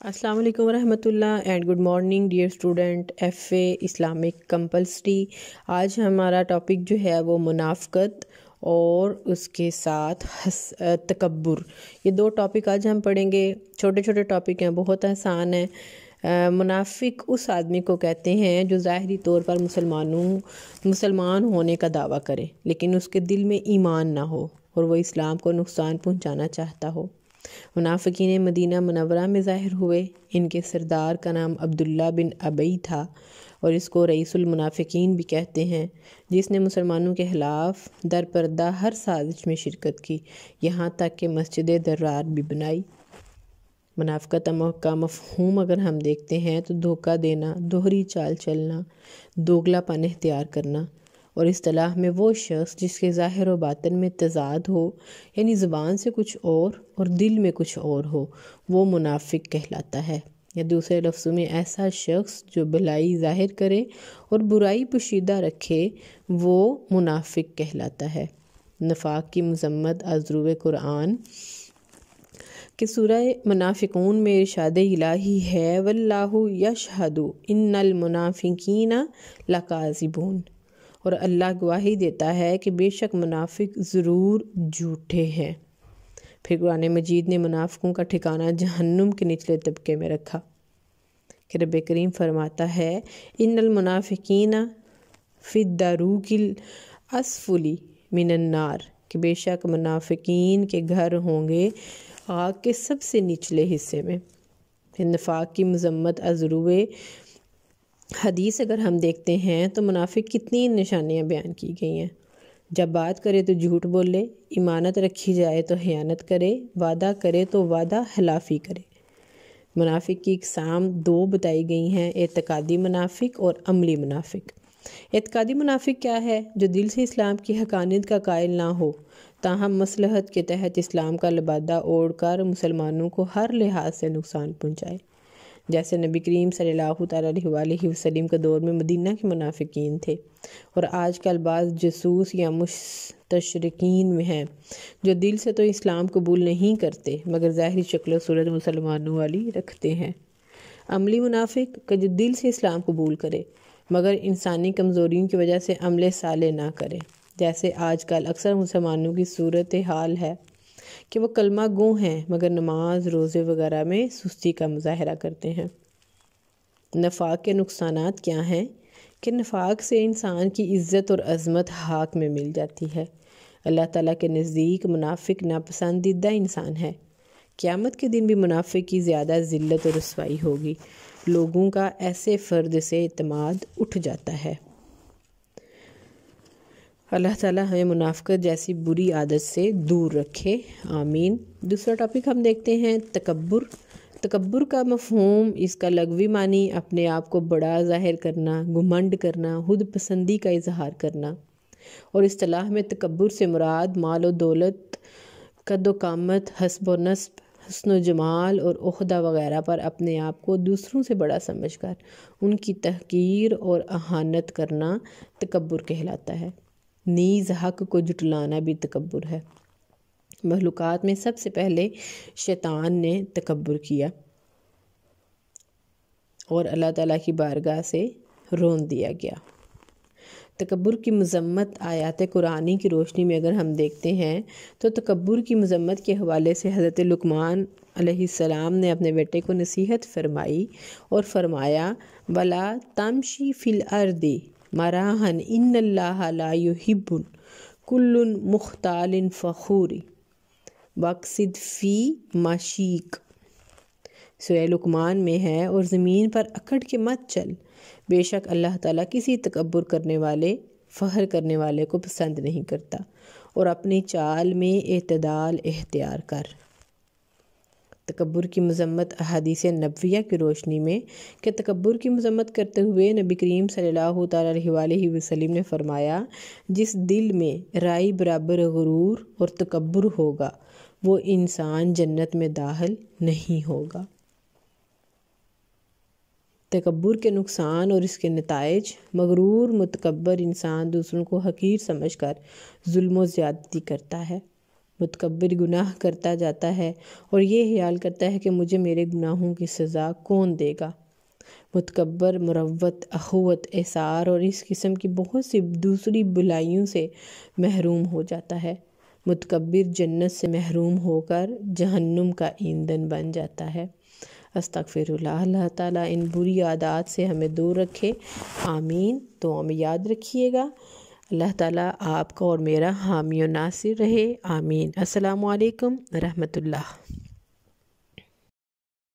अस्सलाम वालेकुम रहमतुल्लाह and good morning dear student F A Islamic compulsory आज हमारा टॉपिक जो है वो मुनाफ़त और उसके साथ हस तकबर ये दो टॉपिक आज हम पढ़ेंगे। छोटे छोटे टॉपिक हैं, बहुत आसान हैं। मुनाफिक उस आदमी को कहते हैं जो ज़ाहरी तौर पर मुसलमानों, मुसलमान होने का दावा करे, लेकिन उसके दिल में ईमान ना हो और वह इस्लाम को नुकसान पहुंचाना चाहता हो। मुनाफिकीन मदीना मनवरा में ज़ाहिर हुए। इनके सरदार का नाम अब्दुल्ला बिन अबई था और इसको रईसुलमनाफ़िकीन भी कहते हैं, जिसने मुसलमानों के ख़िलाफ़ दर पर्दा हर साजिश में शिरकत की, यहाँ तक कि मस्जिद दर्रार भी बनाई। मुनाफ़त का मफहूम अगर हम देखते हैं तो धोखा देना, दोहरी चाल चलना, दोगलापन इख्तियार करना और इस्तलाह में वो शख्स जिसके ज़ाहिर व बातन में तजाद हो, यानी ज़ुबान से कुछ और और दिल में कुछ और हो, वो मुनाफिक कहलाता है। या दूसरे लफ्ज़ों में ऐसा शख्स जो भलाई ज़ाहिर करे और बुराई पोशीदा रखे, वो मुनाफिक कहलाता है। नफाक की मजम्मत अजरूब कुरान कि सूरह मुनाफिकून में इरशाद इलाही है, वल्लाहु यशहदु इन्नल मुनाफिकीना लकाजिबून। और अल्लाह गवाही देता है कि बेशक मुनाफिक ज़रूर झूठे हैं। फिर कुरान मजीद ने मुनाफिकों का ठिकाना जहन्नुम के निचले तबके में रखा। कि रब करीम फरमाता है इन मुनाफिकीना फ़िदारूकिल असफुली मिनन्नार कि बेशक मुनाफिकीन के घर होंगे आग के सबसे निचले हिस्से में। फिर नफाक की मजम्मत अजरुए हदीस अगर हम देखते हैं तो मुनाफिक कितनी निशानियाँ बयान की गई हैं। जब बात करे तो झूठ बोले, इमानत रखी जाए तो हयानत करे, वादा करे तो वादा हलाफी करे। मुनाफिक की इकसाम दो बताई गई हैं, एतकादी मुनाफिक और अमली मुनाफिक। एतकादी मुनाफिक क्या है? जो दिल से इस्लाम की हकानियत का कायल ना हो, ताहम मसलहत के तहत इस्लाम का लबादा ओढ़ कर मुसलमानों को हर लिहाज से नुकसान पहुँचाए। जैसे नबी करीम सल्लल्लाहु अलैहि वसल्लम के दौर में मदीना के मुनाफिकीन थे। और आजकल बाज़ जसूस या मुस्तशरकिन में हैं, जो दिल से तो इस्लाम कबूल नहीं करते, मगर ज़ाहरी शक्ल सूरत मुसलमानों वाली रखते हैं। अमली मुनाफिक का जो दिल से इस्लाम कबूल करे, मगर इंसानी कमज़ोरियों की वजह से अमले साले ना करे। जैसे आजकल अक्सर मुसलमानों की सूरत हाल है। कि वो कलमा गो हैं, मगर नमाज़, रोज़े वगैरह में सुस्ती का मुजाहरा करते हैं। नफाक के नुकसान क्या हैं? कि नफाक से इंसान की इज़्ज़त और अज़मत हाक में मिल जाती है। अल्लाह ताला के नज़दीक मुनाफिक नापसंदीदा इंसान है। क़्यामत के दिन भी मुनाफिक की ज़्यादा ज़िल्लत और रसवाई होगी। लोगों का ऐसे फ़र्द से अतमाद उठ जाता है। अल्लाह ताला हमें मुनाफ़त जैसी बुरी आदत से दूर रखे, आमीन। दूसरा टॉपिक हम देखते हैं तकबर तकबर का मफहूम, इसका लगवी मानी, अपने आप को बड़ा ज़ाहिर करना, घुमंड करना, खुद पसंदी का इजहार करना। और इस्तलाह में तकबर से मुराद, माल व दौलत कदोकामत हसब व नस्ब, हसन जमाल और अहदा वगैरह पर अपने आप को दूसरों से बड़ा समझकर, उनकी तहकीर और अहानत करना तकबर कहलाता है। नीज़ हक को जुटलाना भी तकबर है। महलूक़ात में सबसे पहले शैतान ने तकबर किया और अल्लाह ताला की बारगाह से रोन दिया गया। तकबर की मजम्मत आयात कुरानी की रोशनी में अगर हम देखते हैं तो तकबर की मजम्मत के हवाले से हज़रत लुकमान सलाम ने अपने बेटे को नसीहत फरमाई और फरमाया वला तमशी फ़िल अर्दी मराहन इन युहिबुन कुल्लुन मुख्तालिन फ़खूरी वक्सिद फ़ी माशीक सुलकमान में है और ज़मीन पर अकड़ के मत चल बेशक अल्लाह ताला किसी तकबर करने वाले फ़हर करने वाले को पसंद नहीं करता और अपनी चाल में अतदाल एहतियार कर तकबर की मजम्मत अहादीस नबविया की रोशनी में कि तकबर की मजम्मत करते हुए नबी करीम सल्लल्लाहु अलैहि ने फरमाया, जिस दिल में राय बराबर गुरूर और तकबर होगा, वो इंसान जन्नत में दाखिल नहीं होगा। तकबर के नुकसान और इसके नतज मगरूर मतकबर इंसान दूसरों को हकीर समझ कर जुल्म ज़्यादती करता है। मुतकबिर गुनाह करता जाता है और ये ख्याल करता है कि मुझे मेरे गुनाहों की सज़ा कौन देगा। मुतकबर मरवत अखवत, एसार और इस किस्म की बहुत सी दूसरी बुलाइयों से महरूम हो जाता है। मुतकबिर जन्नत से महरूम होकर जहन्नुम का ईंधन बन जाता है। अस्तगफिरुल्लाह, अल्लाह ताला इन बुरी आदत से हमें दूर रखे। आमीन। तो हमें याद रखिएगा। अल्लाह ताला आपका और मेरा हामी नासिर रहे आमीन। अस्सलाम वालेकुम रहमतुल्लाह